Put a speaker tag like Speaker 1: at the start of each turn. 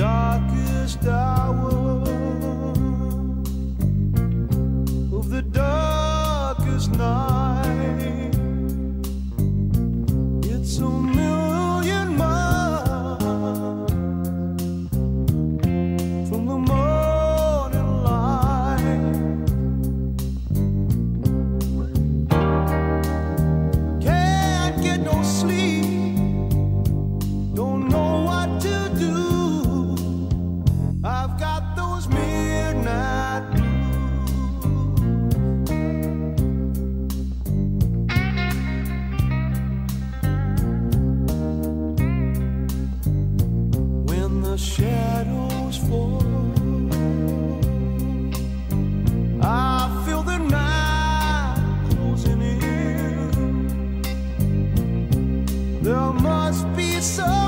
Speaker 1: darkest hour. the shadows fall. I feel the night closing in. There must be some.